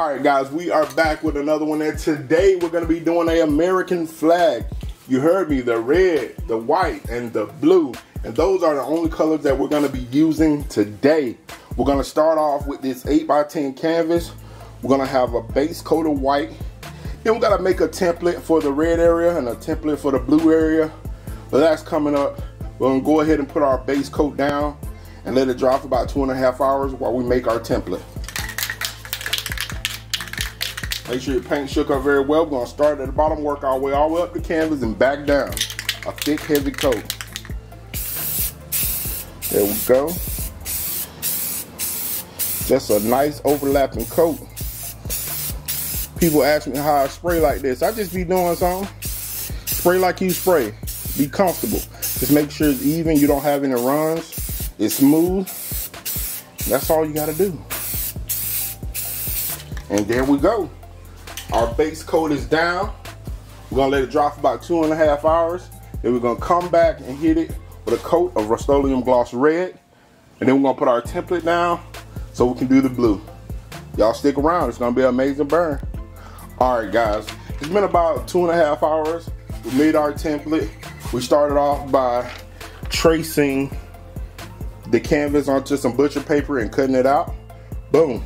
All right, guys, we are back with another one. And today we're going to be doing a American flag. You heard me, the red, the white, and the blue. And those are the only colors that we're going to be using today. We're going to start off with this 8x10 canvas. We're going to have a base coat of white. Then we got to make a template for the red area and a template for the blue area. But that's coming up. We're going to go ahead and put our base coat down and let it dry for about two and a half hours while we make our template. Make sure your paint shook up very well. We're gonna start at the bottom, work our way all the way up the canvas and back down. A thick, heavy coat. There we go. Just a nice overlapping coat. People ask me how I spray like this. I just be doing something. Spray like you spray. Be comfortable. Just make sure it's even. You don't have any runs. It's smooth. That's all you gotta do. And there we go. Our base coat is down. We're gonna let it dry for about two and a half hours. Then we're gonna come back and hit it with a coat of Rust-Oleum Gloss Red. And then we're gonna put our template down so we can do the blue. Y'all stick around, it's gonna be an amazing burn. All right, guys, it's been about two and a half hours. We made our template. We started off by tracing the canvas onto some butcher paper and cutting it out. Boom.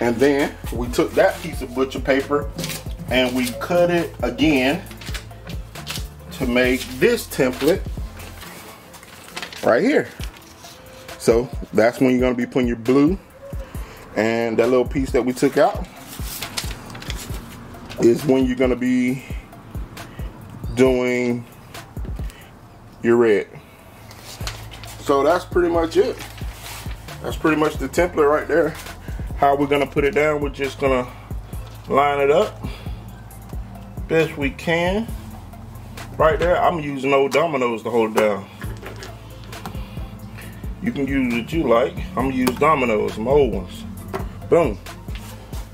And then we took that piece of butcher paper and we cut it again to make this template right here. So that's when you're gonna be putting your blue and that little piece that we took out is when you're gonna be doing your red. So that's pretty much it. That's pretty much the template right there how we're gonna put it down we're just gonna line it up best we can. Right there I'm using old dominoes to hold it down. You can use what you like. I'm gonna use dominoes some old ones. Boom.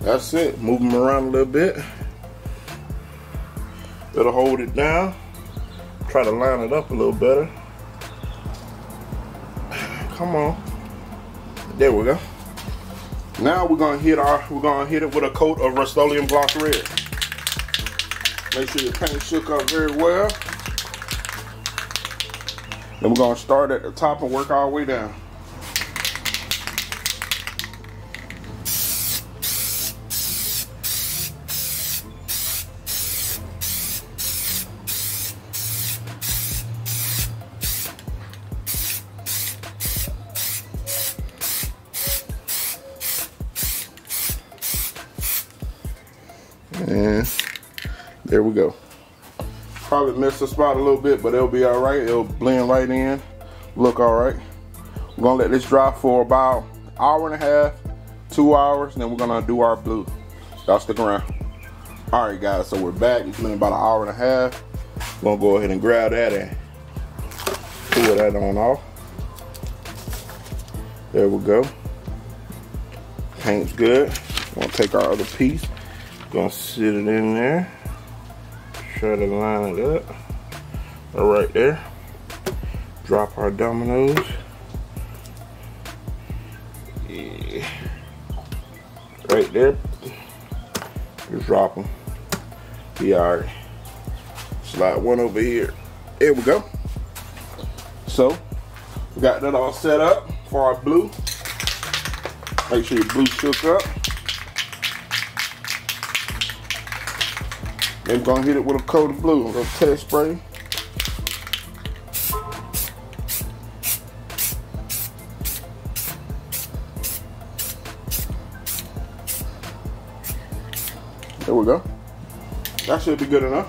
That's it. Move them around a little bit. It'll hold it down. Try to line it up a little better. Come on. There we go now we're gonna hit our we're gonna hit it with a coat of Rust-Oleum Gloss Red. Make sure your paint shook up very well. Then we're gonna start at the top and work our way down. And there we go. Probably missed the spot a little bit, but it'll be all right. It'll blend right in, look all right. We're gonna let this dry for about hour and a half, two hours, and then we're gonna do our blue. Y'all stick around. All right, guys, so we're back. It's been about an hour and a half. We're gonna go ahead and grab that and pull that on off. There we go. Paint's good. Gonna take our other piece Gonna sit it in there. Try to line it up. Right there. Drop our dominoes. Yeah. Right there. Just drop them. Be alright. Slide one over here. There we go. So, we got that all set up for our blue. Make sure your blue shook up. Then gonna hit it with a coat of blue, a little test spray. There we go. That should be good enough.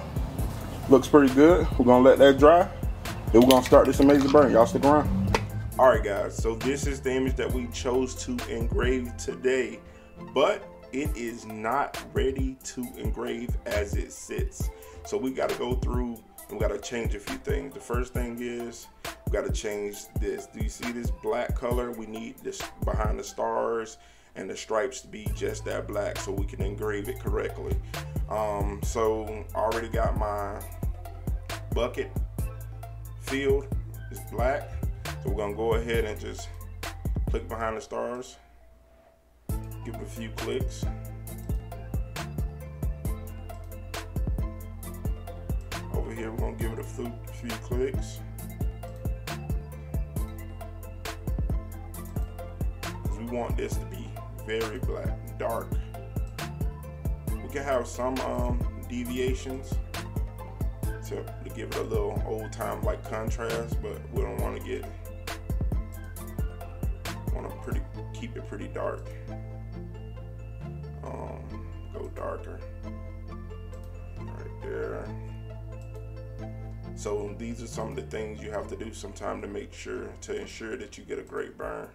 Looks pretty good. We're gonna let that dry. Then we're gonna start this amazing burn. Y'all stick around. All right, guys. So this is the image that we chose to engrave today. But it is not ready to engrave as it sits. So we got to go through and we got to change a few things. The first thing is we got to change this. Do you see this black color? We need this behind the stars and the stripes to be just that black so we can engrave it correctly. Um, so I already got my bucket filled. It's black. So we're gonna go ahead and just click behind the stars give it a few clicks. Over here, we're gonna give it a few, few clicks. We want this to be very black, dark. We can have some um, deviations to, to give it a little old time like contrast, but we don't want to get want to pretty keep it pretty dark. Um, go darker right there. So these are some of the things you have to do sometime to make sure to ensure that you get a great burn.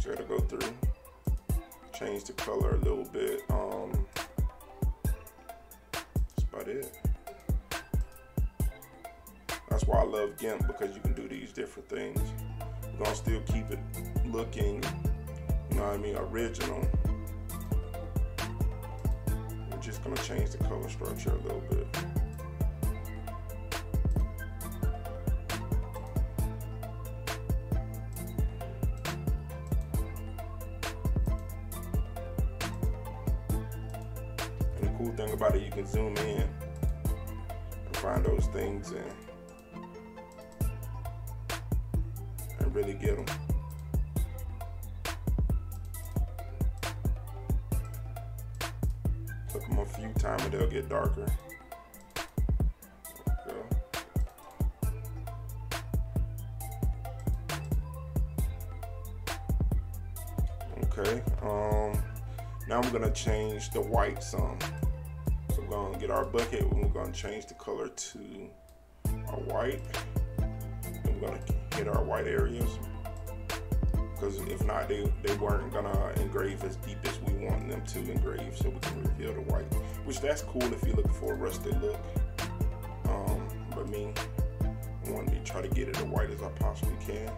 So gotta go through, change the color a little bit. Um, that's about it. That's why I love GIMP because you can do these different things. Gonna still keep it looking, you know what I mean, original. Just gonna change the color structure a little bit. And the cool thing about it, you can zoom in and find those things and and really get them. They'll get darker. Okay. Um, now I'm gonna change the white some. So we're gonna get our bucket and we're gonna change the color to our white. And we're gonna hit our white areas. Because if not, they, they weren't gonna engrave as deep as we want them to engrave so we can reveal the white. Which that's cool if you're looking for a rusted look. Um, but me, want to try to get it as white as I possibly can.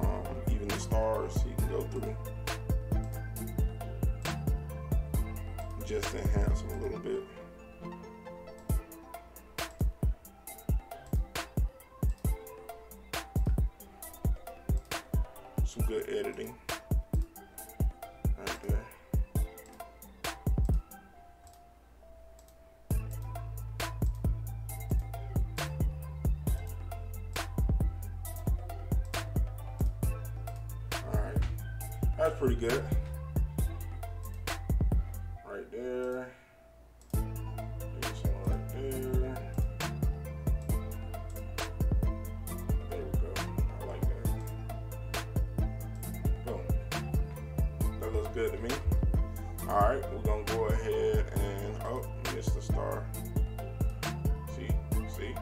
Um, even the stars, you can go through. Just enhance them a little bit. That's pretty good. Right there. There. There we go. I like that. Boom. That looks good to me. Alright, we're gonna go ahead and oh, missed the star. See, see.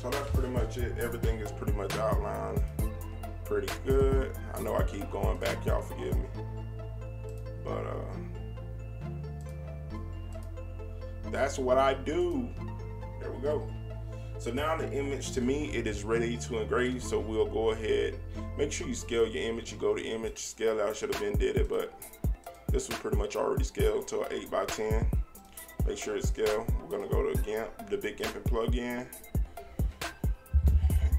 So that's pretty much it. Everything is pretty much outlined pretty good. I know I keep going back, y'all forgive me. But uh that's what I do. There we go. So now the image to me, it is ready to engrave. So we'll go ahead. Make sure you scale your image. You go to image, scale out. Should have been did it, but this was pretty much already scaled to an 8 by 10 Make sure it's scale. We're gonna go to GIMP, the big GIMP plugin.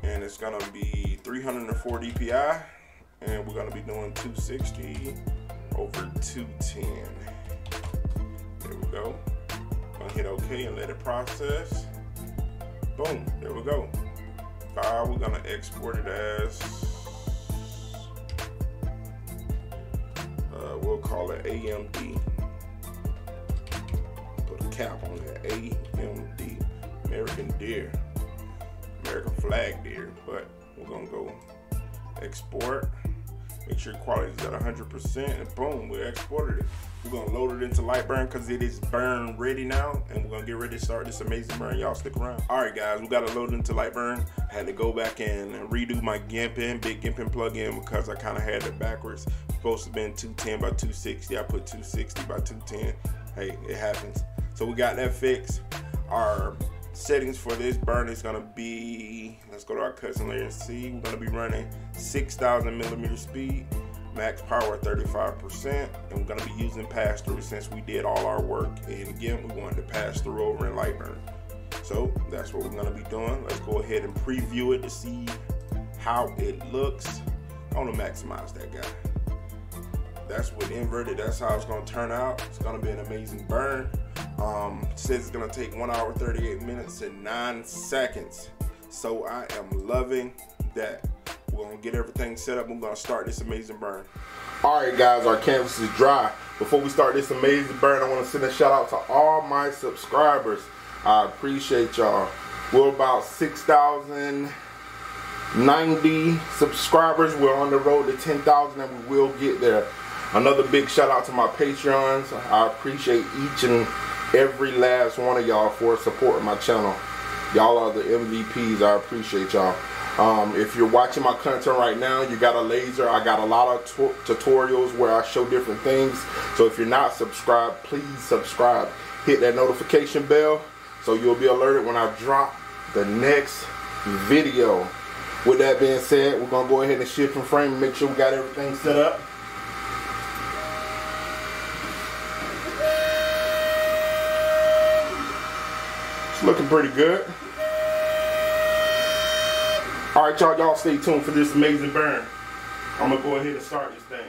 And it's gonna be 304 DPI. And we're gonna be doing 260 over 210. There we go. Gonna hit OK and let it process. Boom, there we go. File, we're gonna export it as, uh, we'll call it AMD. Put a cap on that, AMD, American Deer, American Flag Deer. But we're gonna go export. Make sure quality is at 100% and boom, we exported it. We're gonna load it into Lightburn because it is burn ready now and we're gonna get ready to start this amazing burn. Y'all stick around. All right guys, we got it loaded into Lightburn. I had to go back and redo my Gimping, big Gimping plugin because I kind of had it backwards. Supposed to be 210 by 260. I put 260 by 210. Hey, it happens. So we got that fixed. Our settings for this burn is gonna be, let's go to our custom layer and see. We're gonna be running 6,000 millimeter speed, max power 35%, and we're gonna be using pass through since we did all our work. And again, we wanted to pass through over in Lightburn. So that's what we're gonna be doing. Let's go ahead and preview it to see how it looks. I wanna maximize that guy. that's what inverted. That's how it's gonna turn out. It's gonna be an amazing burn. Um, says it's gonna take one hour 38 minutes and nine seconds. So I am loving that. We're gonna get everything set up. We're gonna start this amazing burn. All right, guys, our canvas is dry. Before we start this amazing burn, I want to send a shout out to all my subscribers. I appreciate y'all. We're about 6,090 subscribers. We're on the road to 10,000 and we will get there. Another big shout out to my Patreons. I appreciate each and every last one of y'all for supporting my channel. Y'all are the MVPs. I appreciate y'all. Um, if you're watching my content right now, you got a laser. I got a lot of tutorials where I show different things. So if you're not subscribed, please subscribe. Hit that notification bell so you'll be alerted when I drop the next video. With that being said, we're gonna go ahead and shift and frame and make sure we got everything set up. Looking pretty good. All right, y'all, y'all stay tuned for this amazing burn. I'm gonna go ahead and start this thing.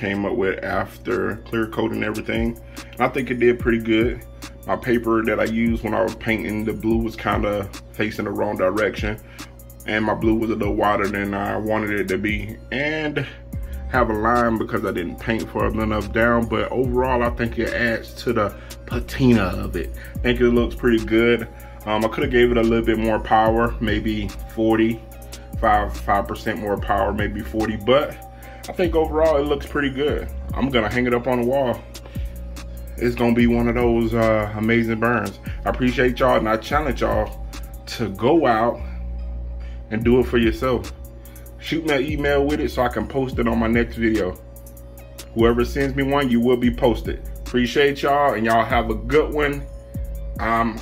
Came up with after clear coating everything. And I think it did pretty good. My paper that I used when I was painting the blue was kind of facing the wrong direction. And my blue was a little wider than I wanted it to be. And have a line because I didn't paint far enough down. But overall, I think it adds to the patina of it. I think it looks pretty good. Um, I could have gave it a little bit more power, maybe 40, 5, 5% more power, maybe 40. But I think overall it looks pretty good. I'm gonna hang it up on the wall. It's gonna be one of those uh, amazing burns. I appreciate y'all and I challenge y'all to go out and do it for yourself. Shoot me an email with it so I can post it on my next video. Whoever sends me one, you will be posted. Appreciate y'all and y'all have a good one. I'm.